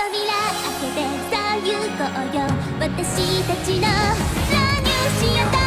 扉開けてさあ行こうよ。私たちの乱入しよう